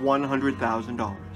$100,000.